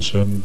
Schön.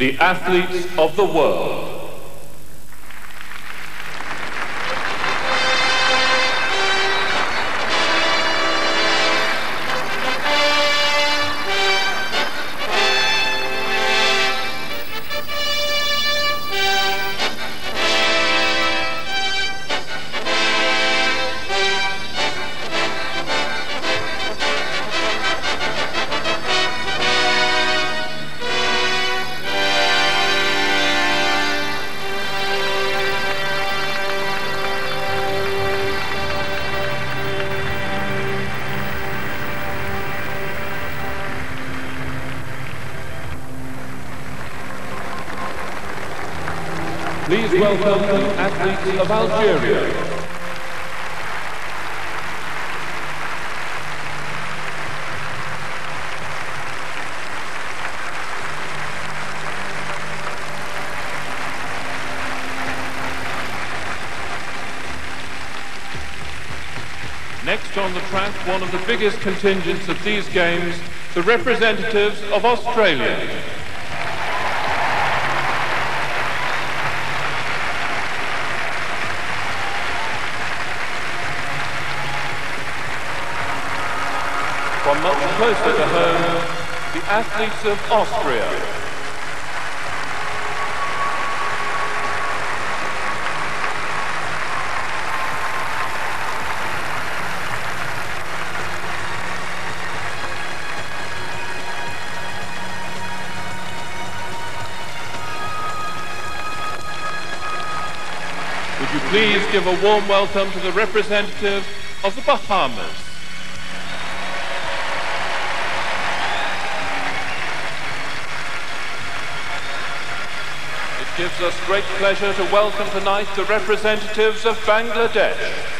The athletes of the world. Of Algeria. Next on the track, one of the biggest contingents of these games, the representatives of Australia. From much closer to home, the athletes of Austria. Would you please give a warm welcome to the representative of the Bahamas? Gives us great pleasure to welcome tonight the representatives of Bangladesh.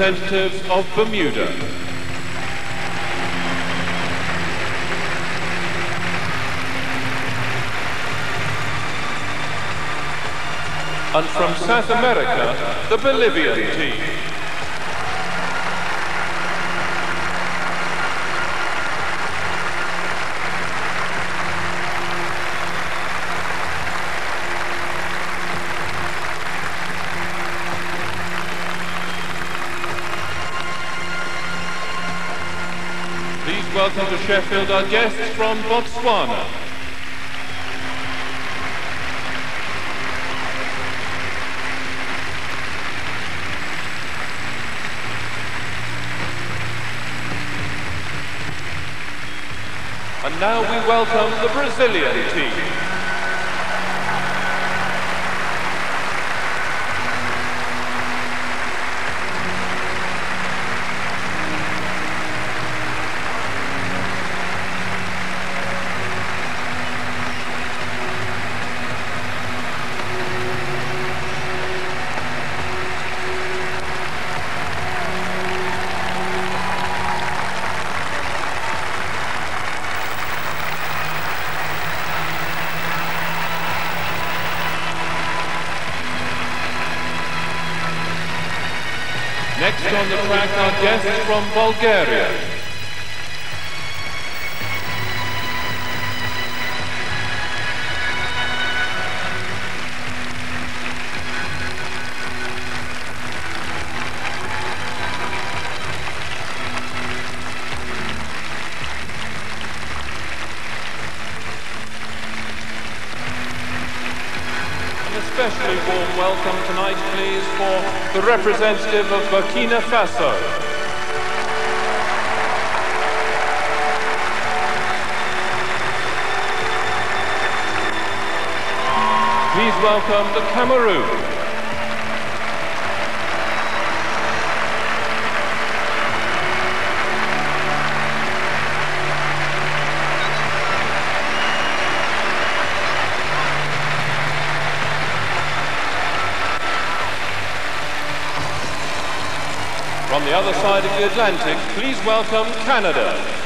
Representatives of Bermuda. And from South America, the Bolivian team. Please welcome to Sheffield our guests from Botswana. And now we welcome the Brazilian team. from Bulgaria. especially warm welcome tonight, please, for the representative of Burkina Faso. Welcome the Cameroon. From the other side of the Atlantic, please welcome Canada.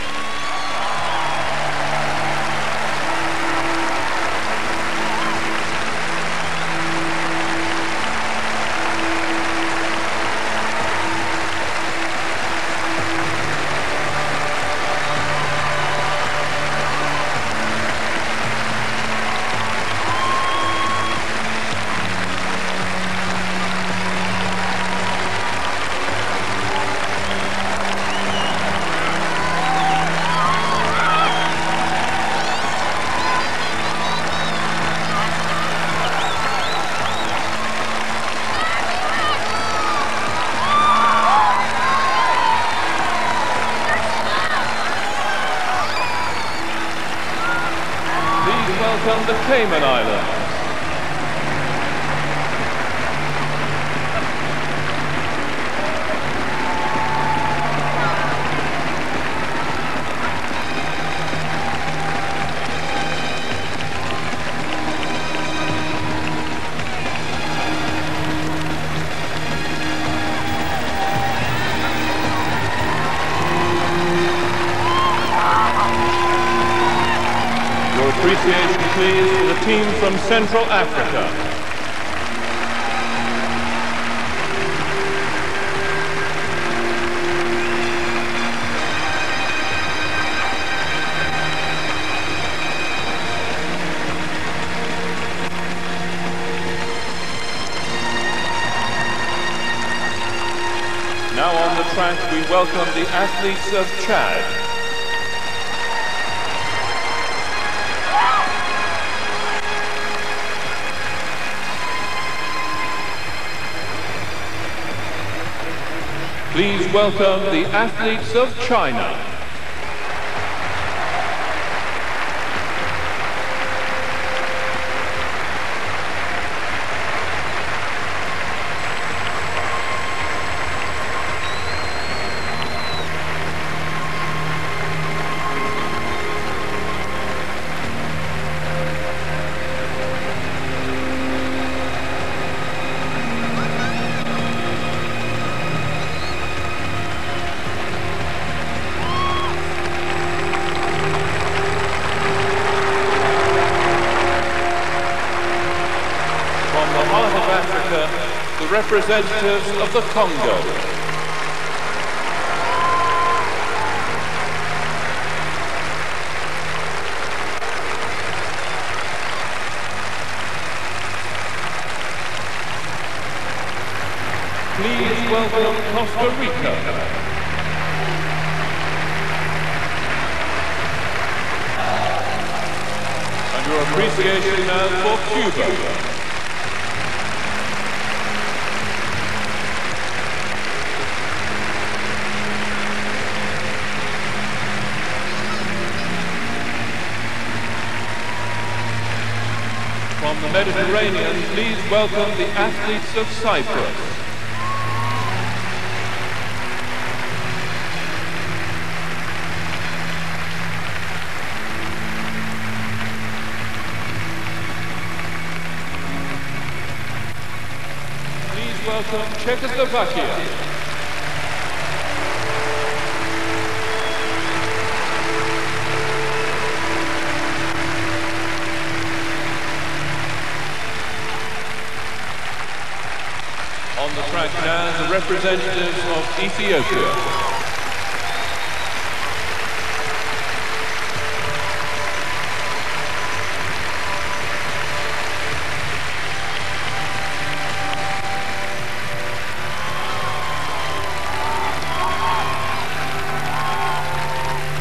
Welcome the Cayman Islands. Central Africa. Now on the track, we welcome the athletes of Chad. Please welcome the athletes of China. Representatives of the Congo. Please welcome Costa Rica. And your appreciation now for Cuba. From the Mediterranean, please welcome the athletes of Cyprus. Please welcome Czechoslovakia. On the track now, the representatives of Ethiopia.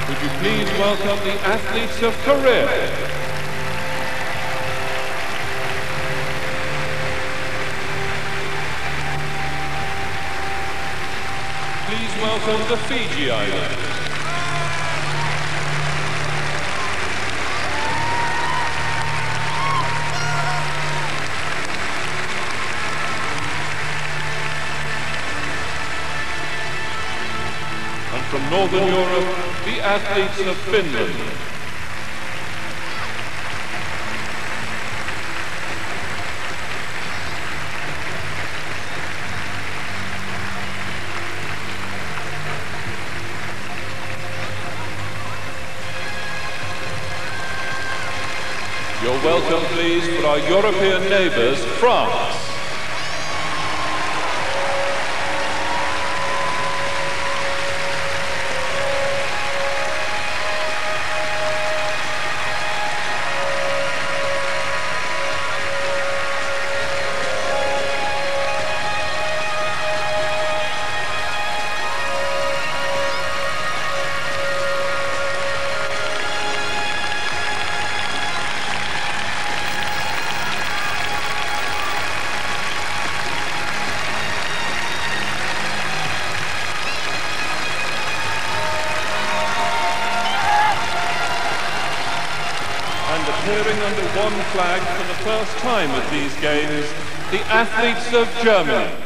Would you please welcome the athletes of Korea? Welcome the Fiji Islands. And from Northern Europe, the athletes of Finland. Welcome, please, for our European neighbours, France. Of Germany.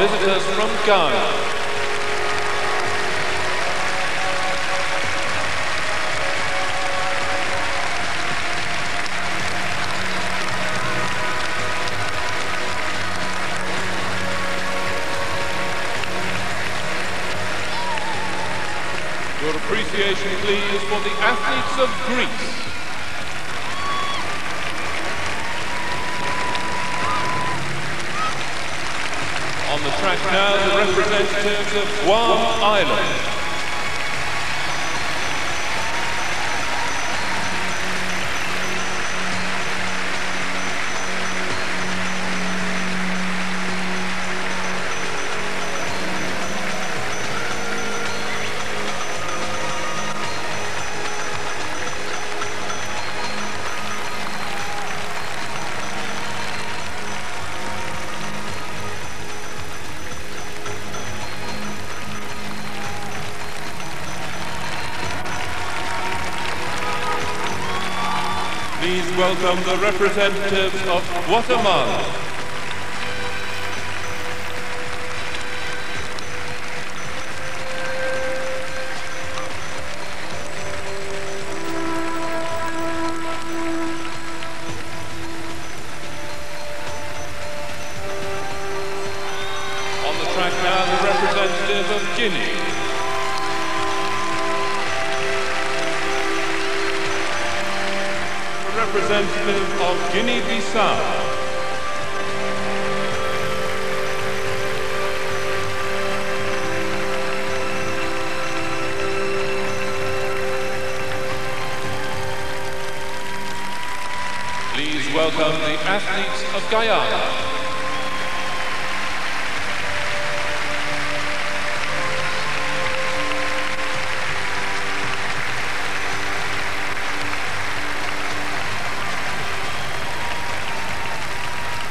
Visitors from Ghana. Welcome the representatives of Guatemala.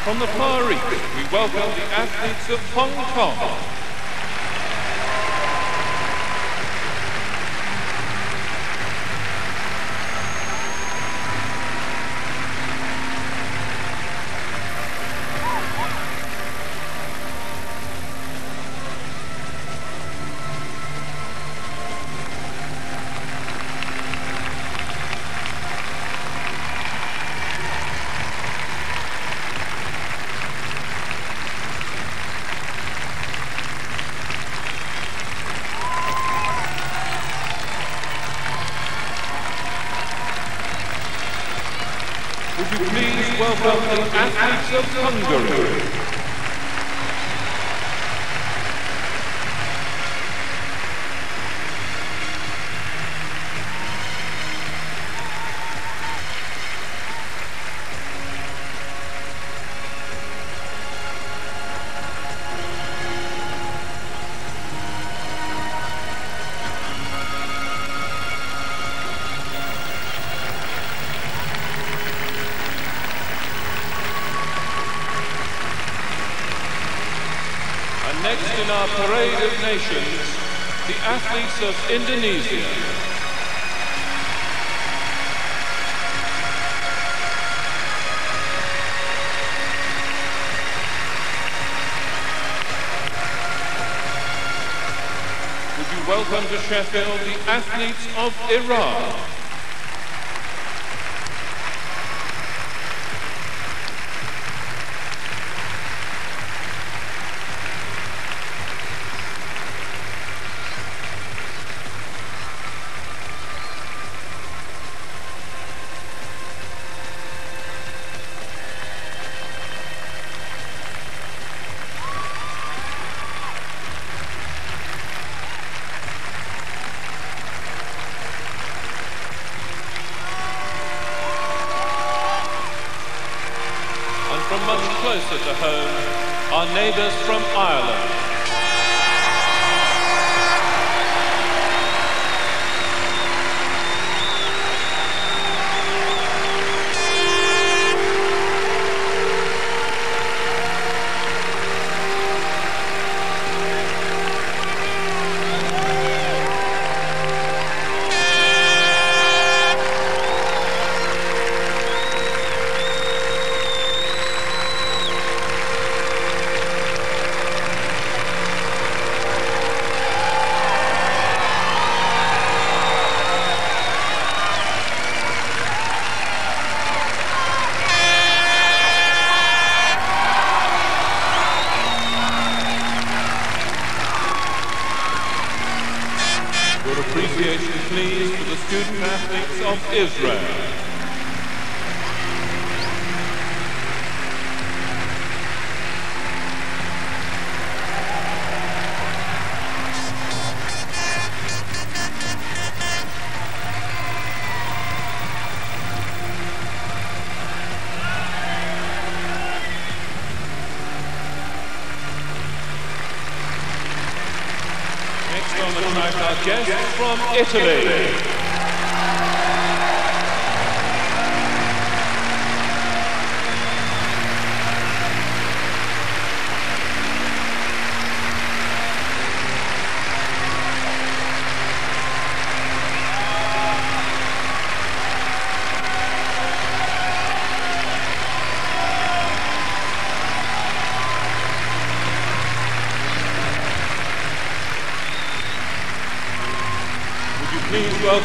From the Far East, we welcome the athletes of Hong Kong. Indonesia. Would you welcome to Sheffield the athletes of Iran?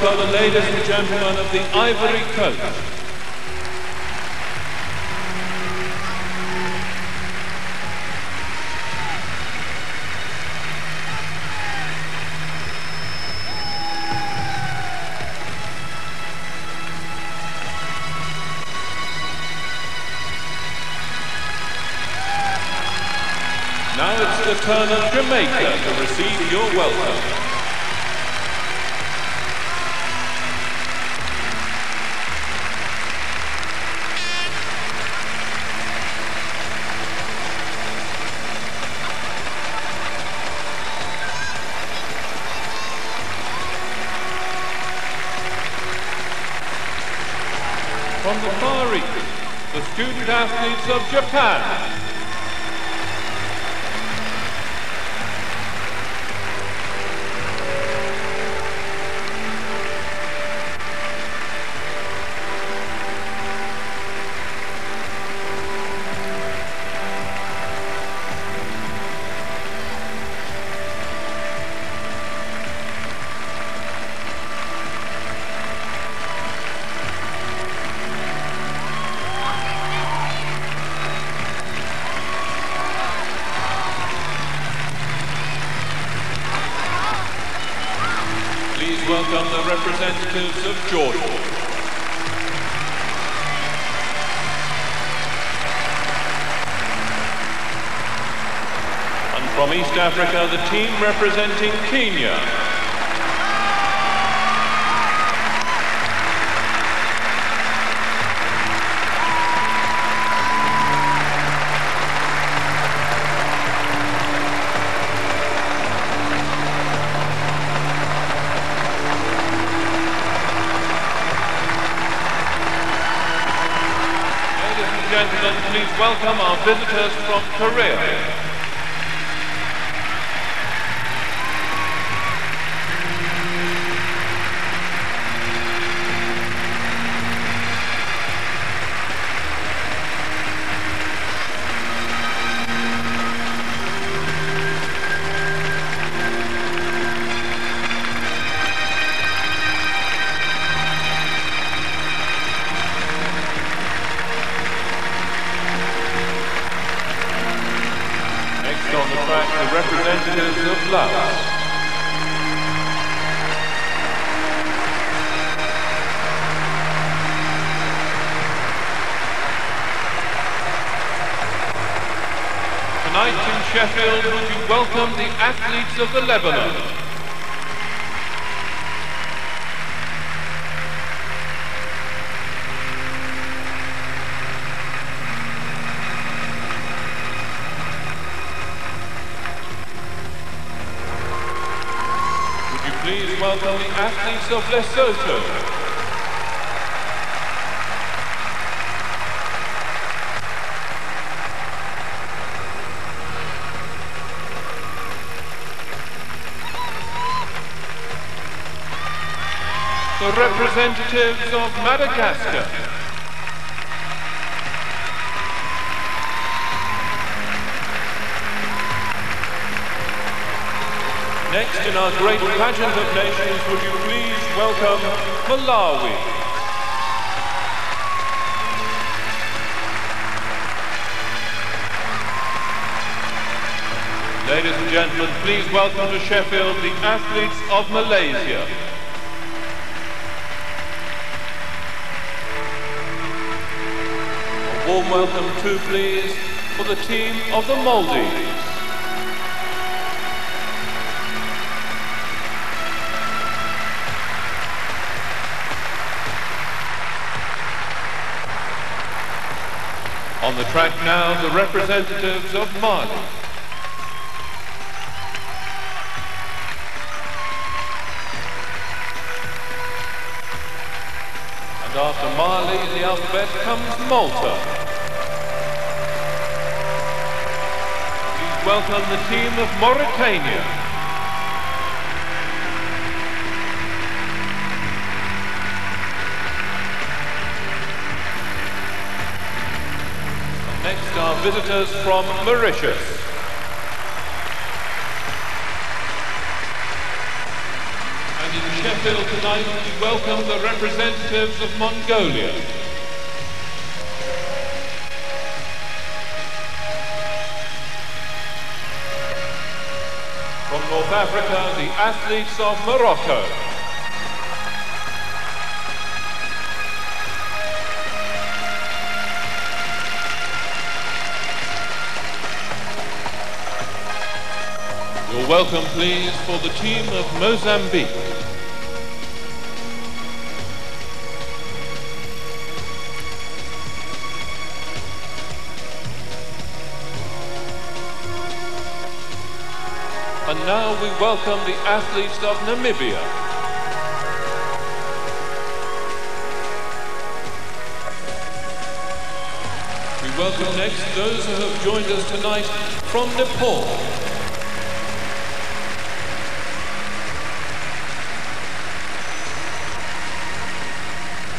Ladies and gentlemen of the Ivory Coast. Now it's the turn of Jamaica to receive your welcome. Of Japan. representatives of Jordan. And from East Africa, the team representing Kenya, visitors from Korea. The Lebanon? Would you please welcome the athletes of Lesotho. Representatives of Madagascar. Next in our great pageant of nations, would you please welcome Malawi. Ladies and gentlemen, please welcome to Sheffield the athletes of Malaysia. Warm welcome too, please, for the team of the Maldives. On the track now, the representatives of Mali. Alphabet comes Malta. Please welcome the team of Mauritania. Next are visitors from Mauritius. And in Sheffield tonight we welcome the representatives of Mongolia. Africa, the athletes of Morocco. Your welcome, please, for the team of Mozambique. We welcome the athletes of Namibia. We welcome next those who have joined us tonight from Nepal.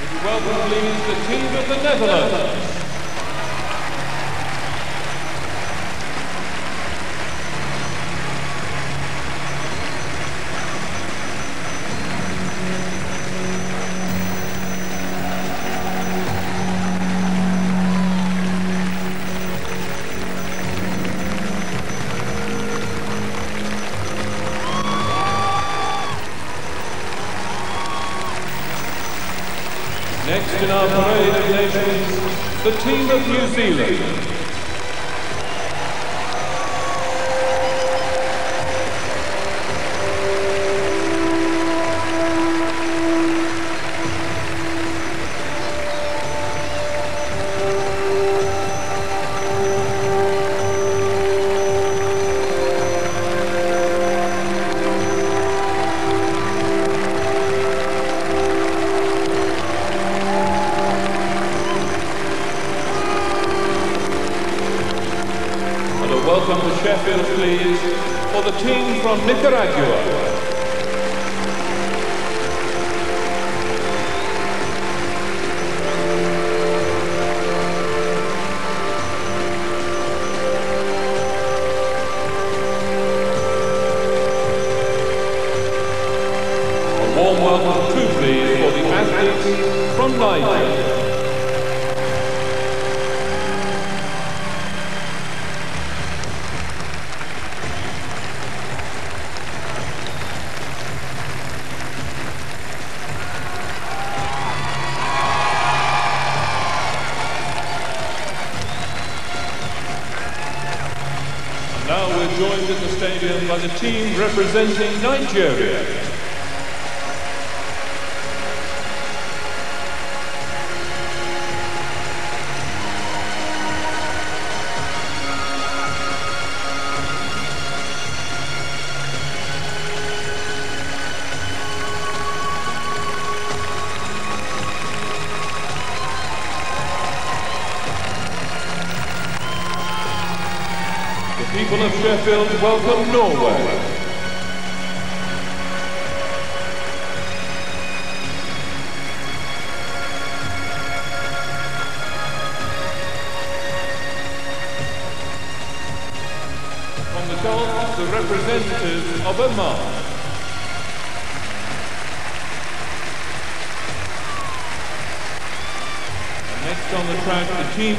We welcome the team of the Netherlands. Next in our parade of nations, the team of New Zealand. representing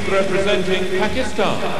representing Pakistan.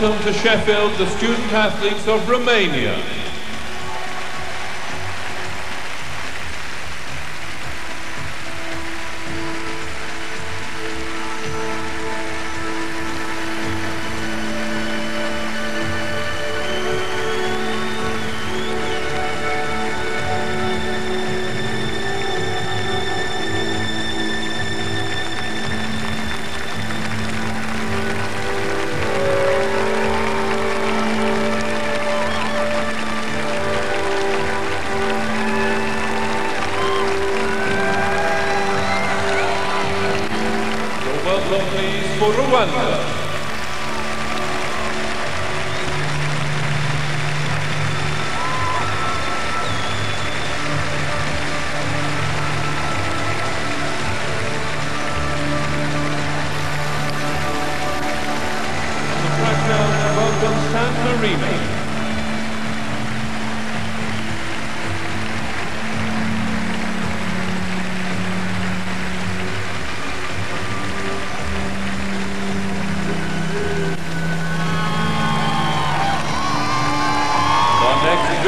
welcome to Sheffield the student athletes of Romania.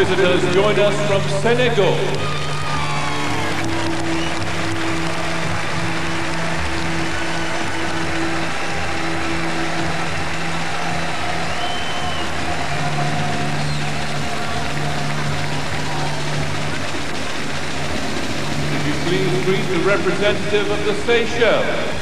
visitors join us from Senegal. Please greet the representative of the Seychelles?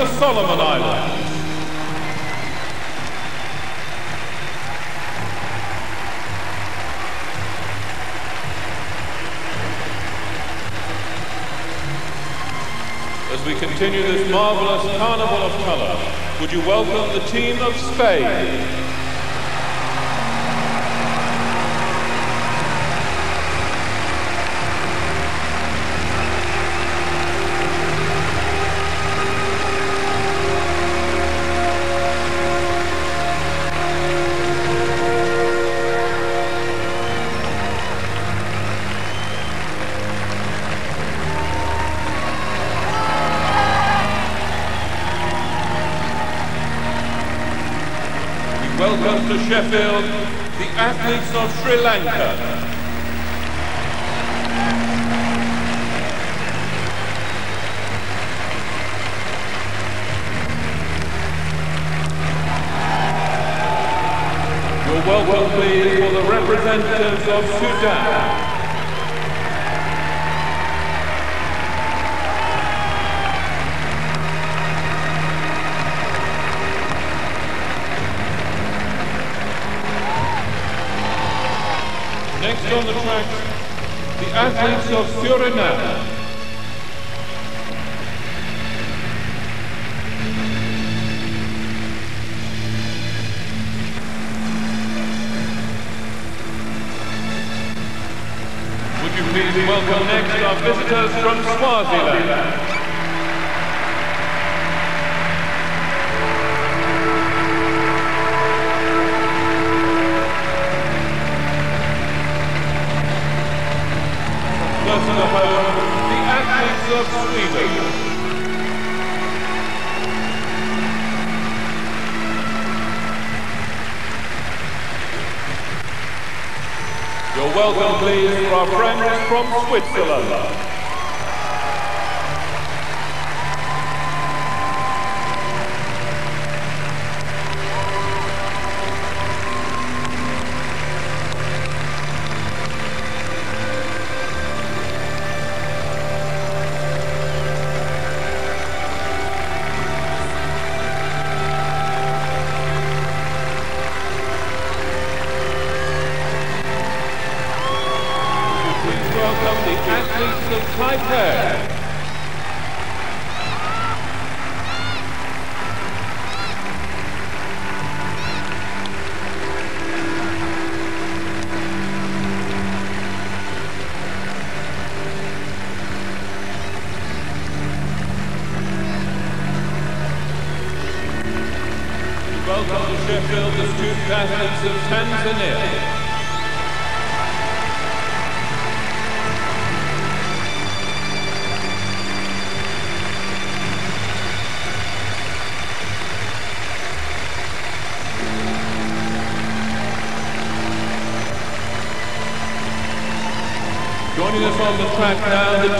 The Solomon Islands. As we continue this marvelous carnival of color, would you welcome the team of Spain? Sheffield, the athletes of Sri Lanka. Your welcome please for the representatives of Sudan. Would you please welcome next our visitors from Swaziland. Home, the athletes of Sweden. Your welcome, please, for our friends from Switzerland.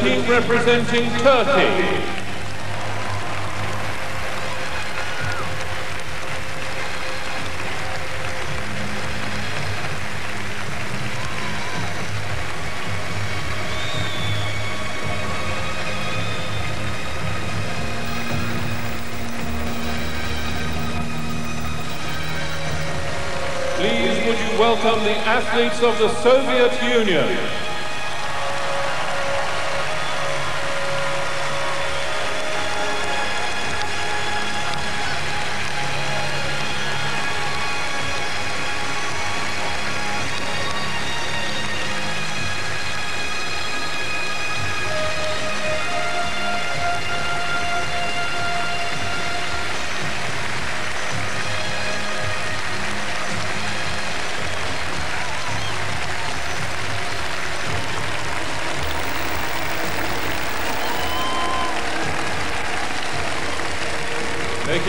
Team representing Turkey. Please would you welcome the athletes of the Soviet Union.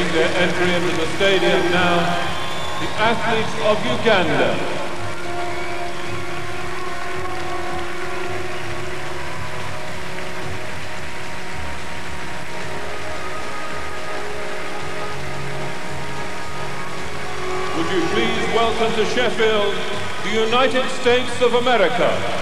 Making their entry into the stadium now, the athletes of Uganda. Would you please welcome to Sheffield the United States of America.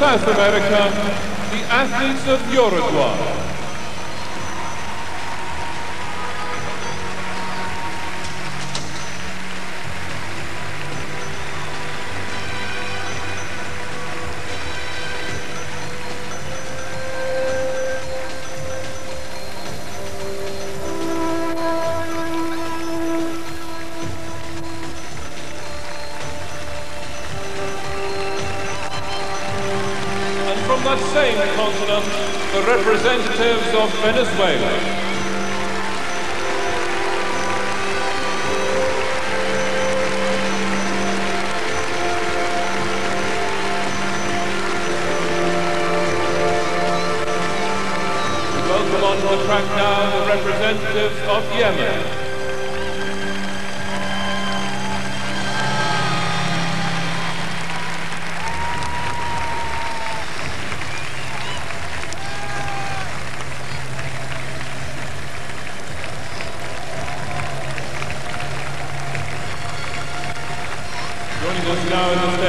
South America, the athletes of Uruguay. Venezuela.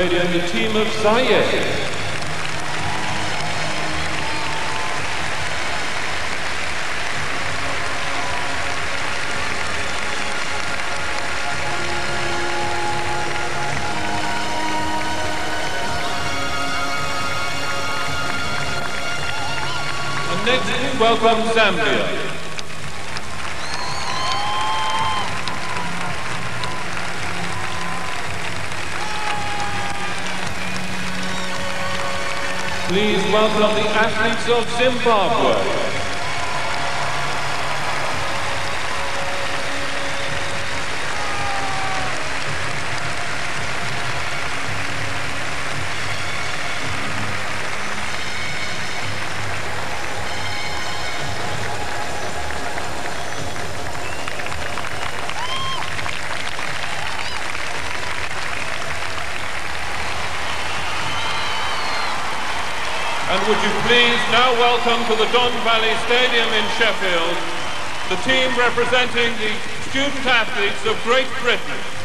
Stadium, the team of Zaire. And next we welcome Zambia. Please welcome the athletes of Zimbabwe. And would you please now welcome to the Don Valley Stadium in Sheffield the team representing the student athletes of Great Britain.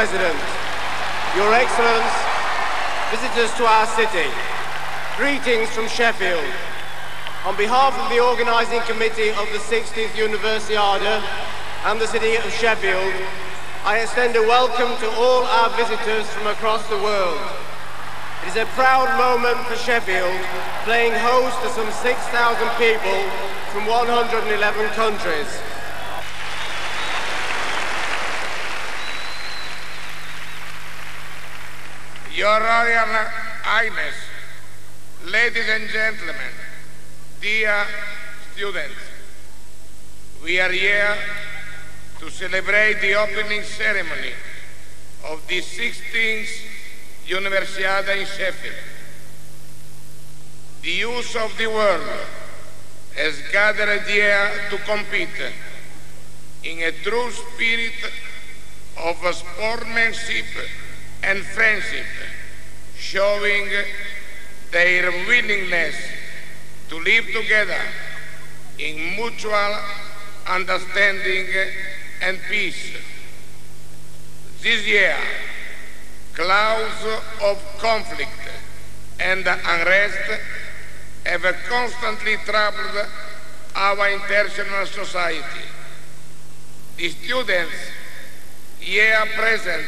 President, Your Excellence, visitors to our city, greetings from Sheffield. On behalf of the organising committee of the 60th Universiada and the city of Sheffield, I extend a welcome to all our visitors from across the world. It is a proud moment for Sheffield, playing host to some 6,000 people from 111 countries. Your Royal Highness, ladies and gentlemen, dear students, we are here to celebrate the opening ceremony of the 16th Universiada in Sheffield. The youth of the world has gathered here to compete in a true spirit of sportsmanship and friendship, showing their willingness to live together in mutual understanding and peace. This year, clouds of conflict and unrest have constantly troubled our international society. The students here present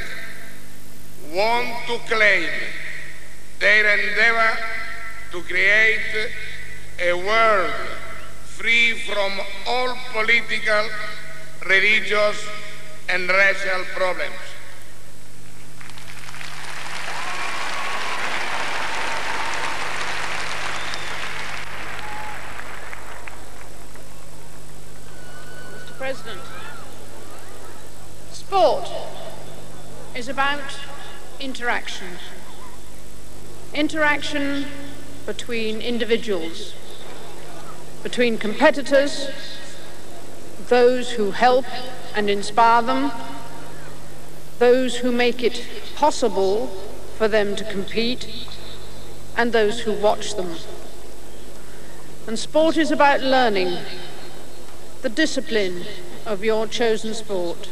want to claim their endeavor to create a world free from all political, religious, and racial problems. Mr. President, sport is about interaction. Interaction between individuals, between competitors, those who help and inspire them, those who make it possible for them to compete, and those who watch them. And sport is about learning the discipline of your chosen sport,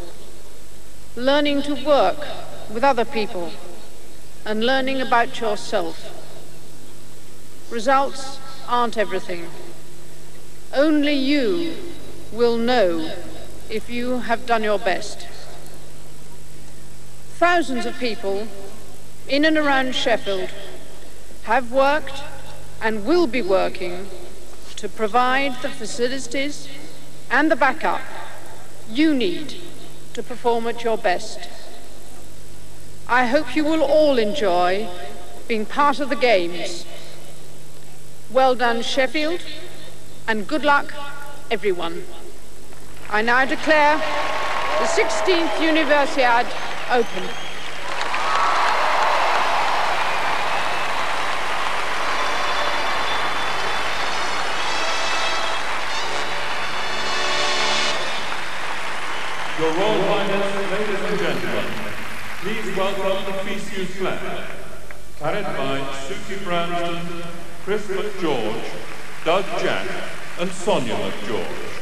learning to work with other people, and learning about yourself. Results aren't everything. Only you will know if you have done your best. Thousands of people in and around Sheffield have worked and will be working to provide the facilities and the backup you need to perform at your best. I hope you will all enjoy being part of the Games. Well done, Sheffield, and good luck, everyone. I now declare the 16th Universiad open. Your Royal Highness, ladies and gentlemen, please welcome The FISU flag, carried by Suki Brownsdon, Chris McGeorge, Doug Jack, and Sonia McGeorge.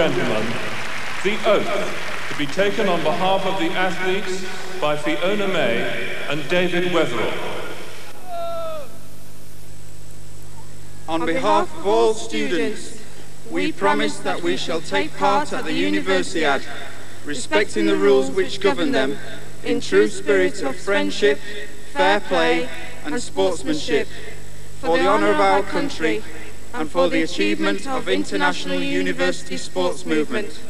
Gentlemen, the oath to be taken on behalf of the athletes by Fiona May and David Wetherell. On behalf of all students, we promise that we shall take part at the Universiad, respecting the rules which govern them, in true spirit of friendship, fair play and sportsmanship, for the honour of our country for the achievement of international university sports movement.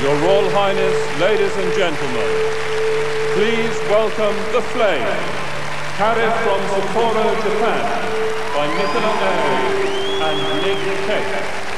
Your Royal Highness, ladies and gentlemen, please welcome the Flame, carried from Sapporo, Japan, by Nicola Airy and Nick Tate.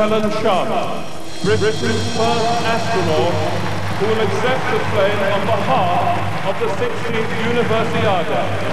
Helen Sharman, Britain's first astronaut who will accept the flame on behalf of the 16th Universiada.